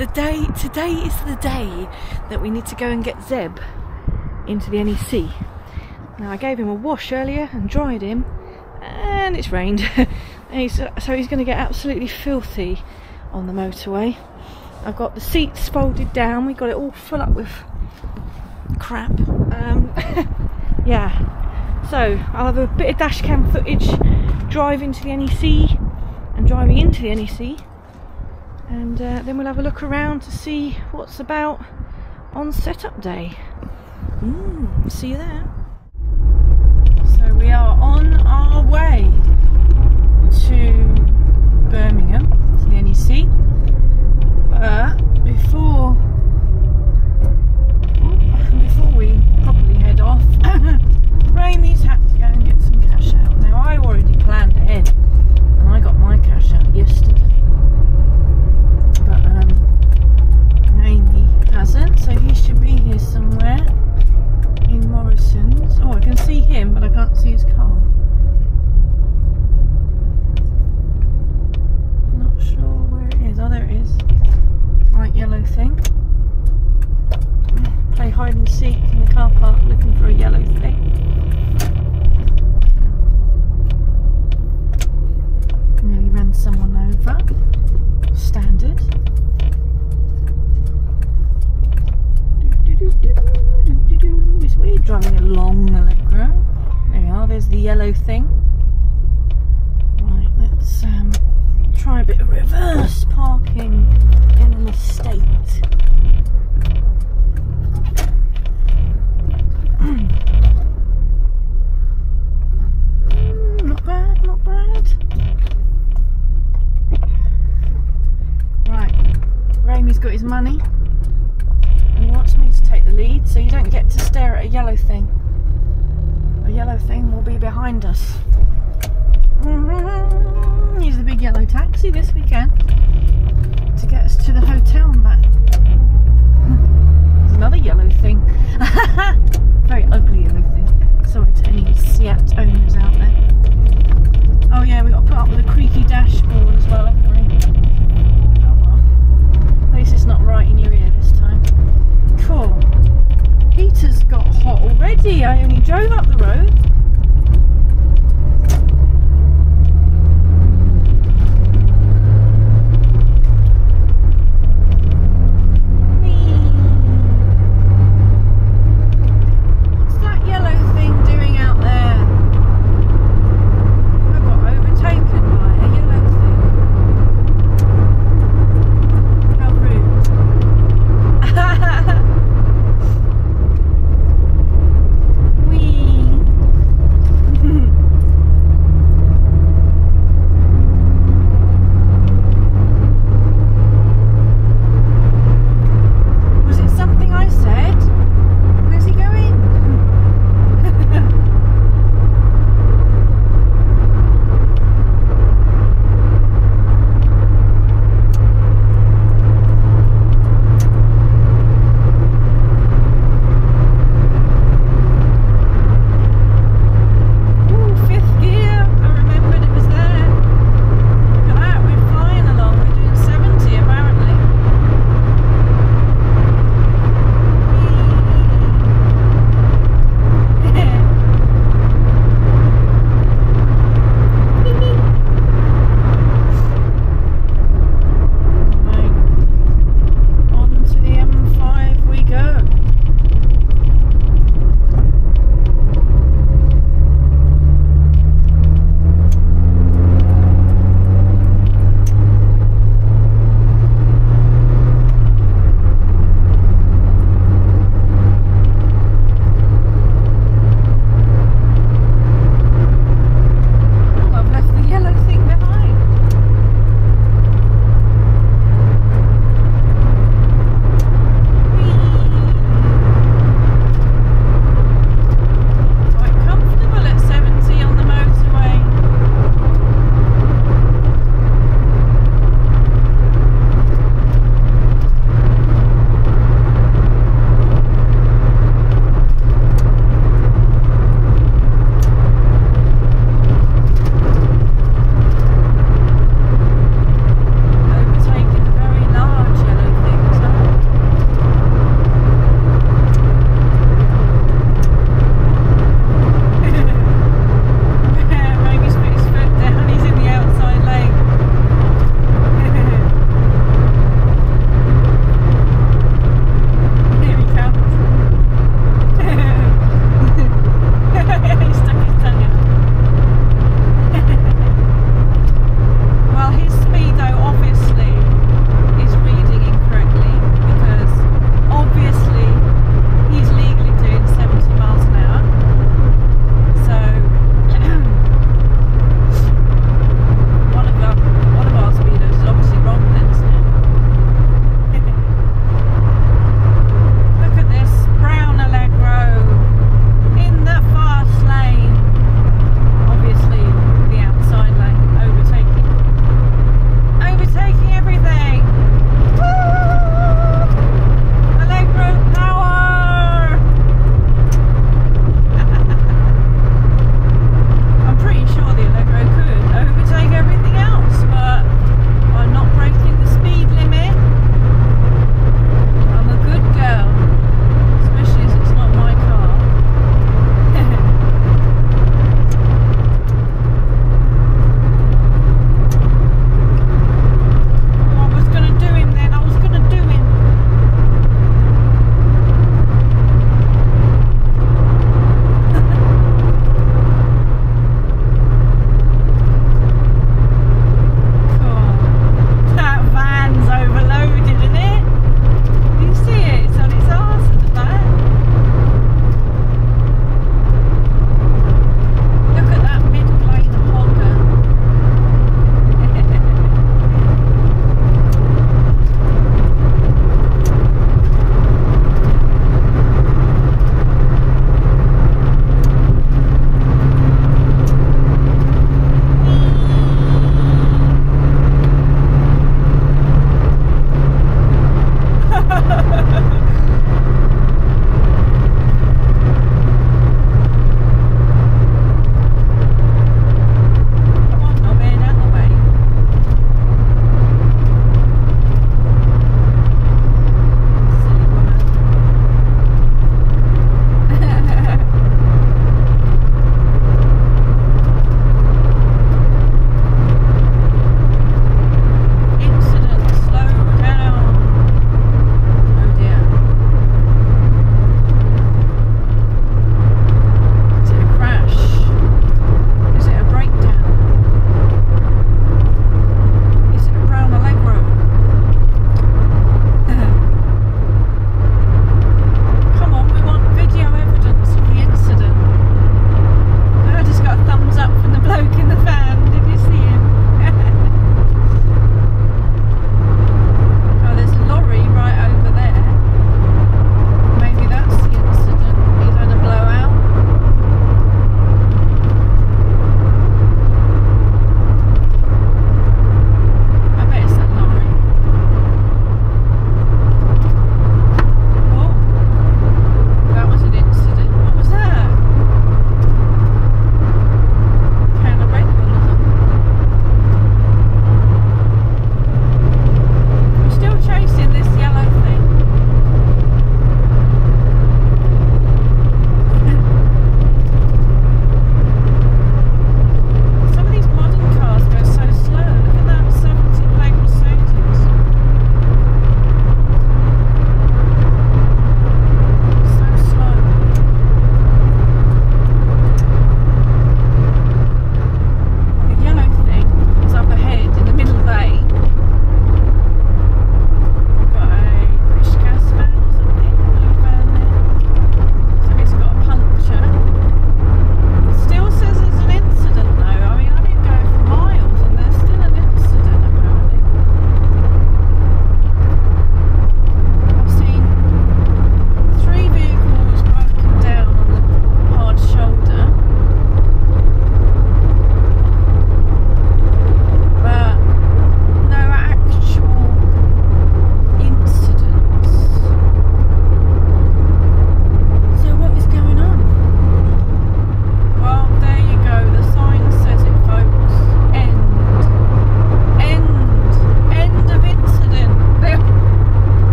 the day. Today is the day that we need to go and get Zeb into the NEC. Now, I gave him a wash earlier and dried him, and it's rained, and he's, so he's going to get absolutely filthy on the motorway. I've got the seats folded down. We got it all full up with crap. Um, yeah. So I'll have a bit of dash cam footage driving to the NEC and driving into the NEC and uh, then we'll have a look around to see what's about on setup day. Mm, see you there. We are on our way to Birmingham, to the NEC, but before before we properly head off, Raimi's had to go and get some cash out. Now I already planned ahead and I got my cash out yesterday. But um Raimi hasn't, so he should be here somewhere. Oh I can see him but I can't see his car. Not sure where it is. Oh there it is. Right yellow thing. Play hide and seek in the car park looking for a yellow thing.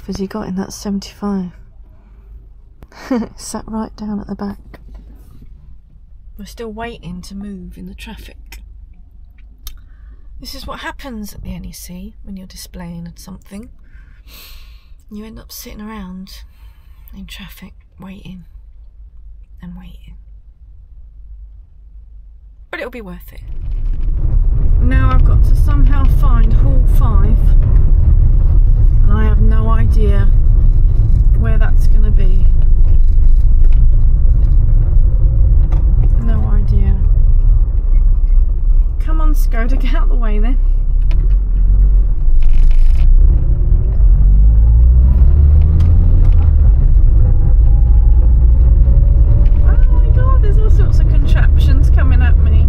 Stuff has he got in that 75? Sat right down at the back. We're still waiting to move in the traffic. This is what happens at the NEC when you're displaying something. You end up sitting around in traffic waiting and waiting. But it'll be worth it. Now I've got to somehow find Hall 5 I have no idea where that's going to be. No idea. Come on Skoda, get out of the way then. Oh my god, there's all sorts of contraptions coming at me.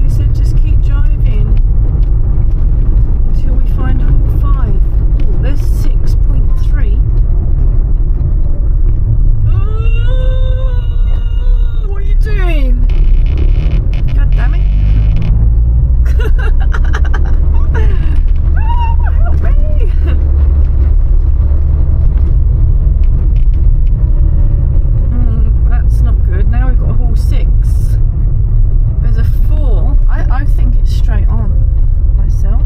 They said just keep driving until we find hole five. Oh, there's six point three. what are you doing? God damn it. Oh, help me! Mm, that's not good. Now we've got hall six. There's a four. I, I think it's straight on myself.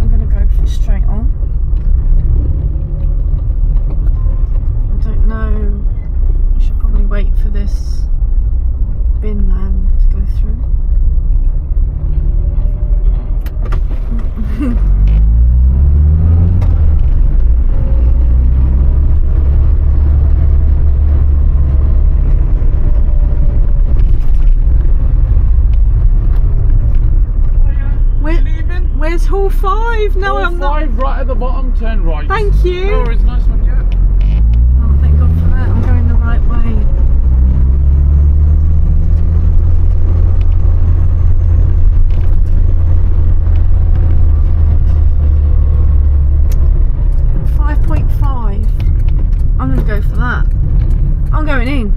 I'm gonna go for straight on. I don't know. I should probably wait for this bin man to go through. Where, leaving? where's hall five? No, Hall I'm not. right at the bottom, turn right. Thank you. No worries, nice one, yeah. Oh, thank God for that. I'm going the right way. Five point five. I'm gonna go for that. I'm going in.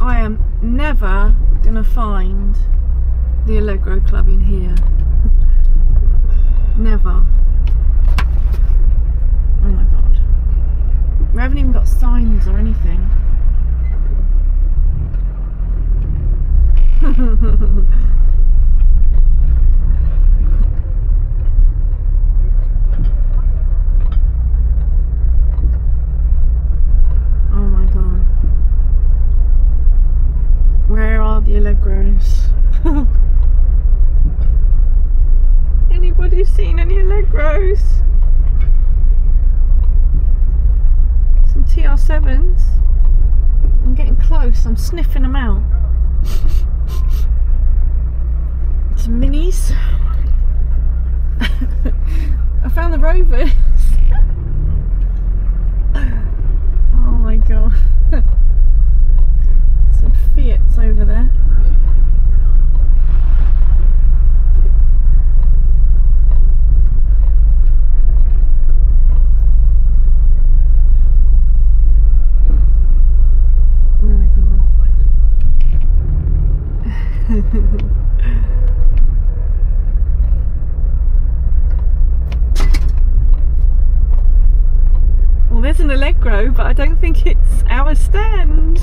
I am never gonna find the Allegro Club in here. Never. Oh my god. We haven't even got signs or anything. oh my god. Where are the Allegros? Anybody seen any Allegros? Some TR7s. I'm getting close, I'm sniffing them out. Some minis. I found the Rovers. oh my god. Some Fiats over there. Oh my god. well, there's an Allegro, but I don't think it's our stand.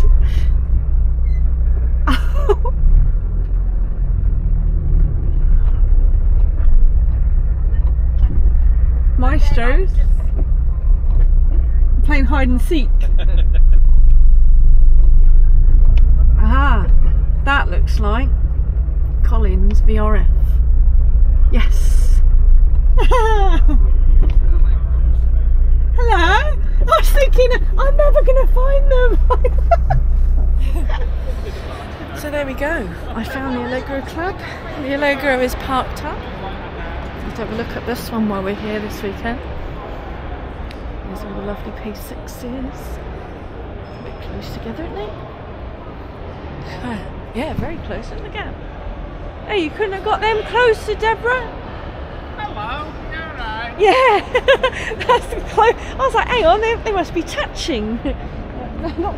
Maestros. Playing hide and seek. Ah, that looks like Collins VRF. Yes. Hello. I was thinking I'm never going to find them. so there we go. I found the Allegro Club. The Allegro is parked up. Let's have a look at this one while we're here this weekend. There's all the lovely P6s. A bit close together, aren't they? Ah, yeah, very close. in the gap. Hey, you couldn't have got them closer, Deborah. Hello, you're right. Yeah, that's close. I was like, hang on, they, they must be touching.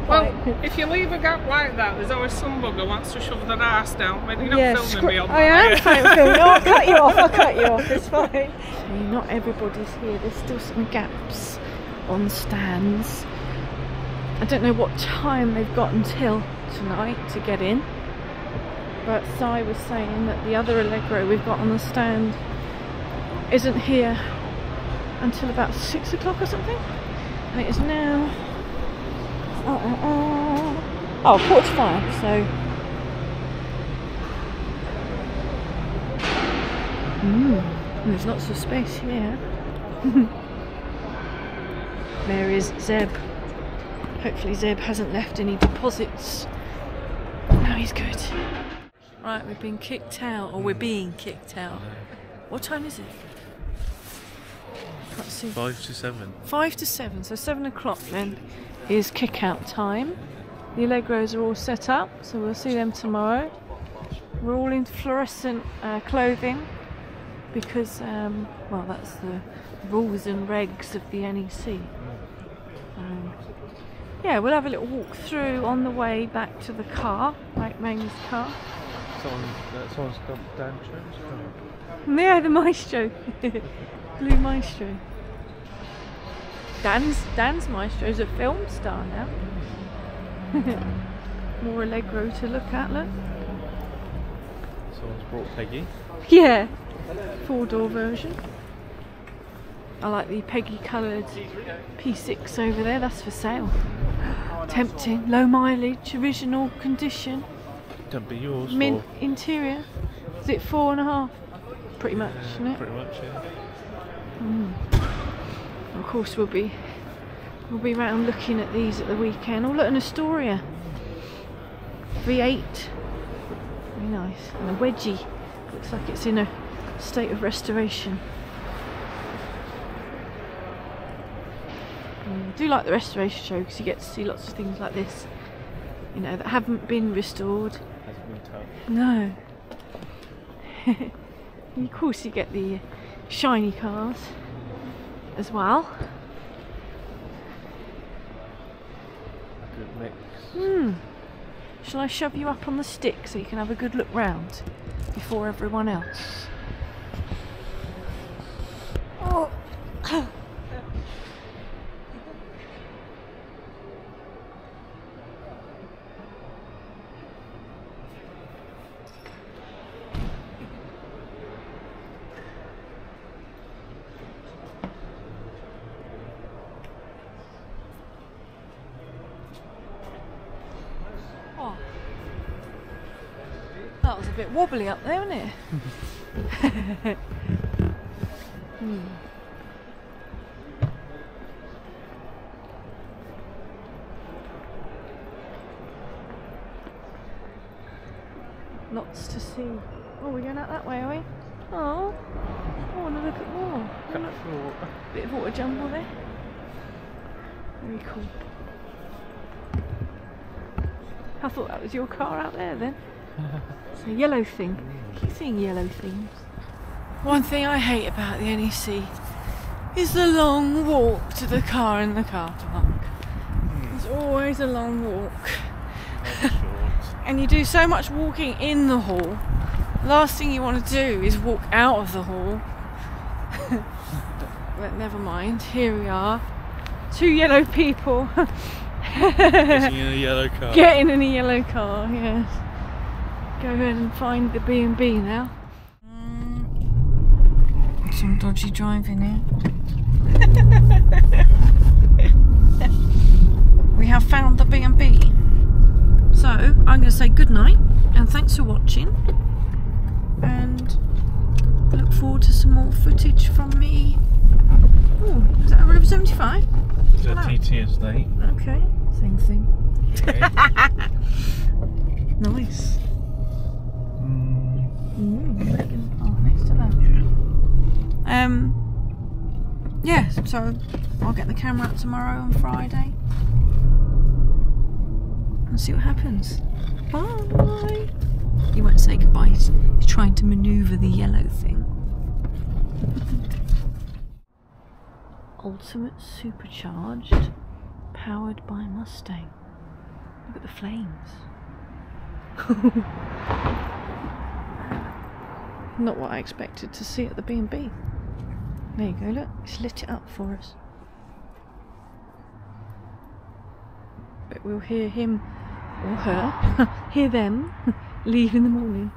Well, if you leave a gap like that, there's always some bugger wants to shove their ass down. Maybe you're not Yeah, filming me on I am trying to film. No, I'll cut you off. I'll cut you off. It's fine. Not everybody's here. There's still some gaps on stands. I don't know what time they've got until tonight to get in. But Sai was saying that the other Allegro we've got on the stand isn't here until about six o'clock or something. And it is now. Uh, uh, uh, oh, quarter to five. So Mm, there's lots of space here. there is Zeb. Hopefully Zeb hasn't left any deposits. now he's good. Right, we've been kicked out, or we're being kicked out. What time is it? Can't see. Five to seven. Five to seven, so seven o'clock then is kick out time. The Allegros are all set up, so we'll see them tomorrow. We're all in fluorescent uh, clothing because, um, well, that's the rules and regs of the NEC. Um, yeah, we'll have a little walk through on the way back to the car, like Mamie's car. Someone, someone's got Dan Jones. Yeah, the maestro. Blue maestro. Dan's Dan's maestro's a film star now. More Allegro to look at, look. Someone's brought Peggy. Yeah. Four door version. I like the Peggy coloured P6 over there, that's for sale. Tempting. Low mileage, original condition. Don't be yours. Mint or- interior. Is it four and a half? Pretty much, isn't it? Pretty much, yeah. Of course, we'll be we'll be round looking at these at the weekend. Oh, look, an Astoria V8, very nice, and a wedgie. Looks like it's in a state of restoration. Mm, I do like the restoration show because you get to see lots of things like this, you know, that haven't been restored. Touched. No. of course, you get the shiny cars as well. A good mix. Hmm. Shall I shove you up on the stick so you can have a good look round before everyone else? Oh. Oh. That was a bit wobbly up there, wasn't it? Hmm. Lots to see. Oh, we're going out that way, are we? Oh, I want to look at more. Bit of autojumble there. Very cool. I thought that was your car out there then. It's a yellow thing. Keep seeing yellow things. One thing I hate about the NEC is the long walk to the car in the car park. Hmm. It's always a long walk. And you do so much walking in the hall. Last thing you want to do is walk out of the hall. but never mind. Here we are. Two yellow people Getting in a yellow car. getting in a yellow car. Yes. Go ahead and find the B and B now. Mm. Some dodgy driving here. we have found the B and B. So I'm going to say good night and thanks for watching. And look forward to some more footage from me. Oh, is that a River 75? It's a TT estate. Okay, same thing. Okay. Nice. Mm, Mm, next to that. Um, yeah, so I'll get the camera out tomorrow on Friday and see what happens. Bye. He won't say goodbye. He's, he's trying to manoeuvre the yellow thing. Ultimate supercharged, powered by Mustang. Look at the flames. Not what I expected to see at the B&B. There you go, look, it's lit it up for us. But we'll hear him or her, hear them leave in the morning.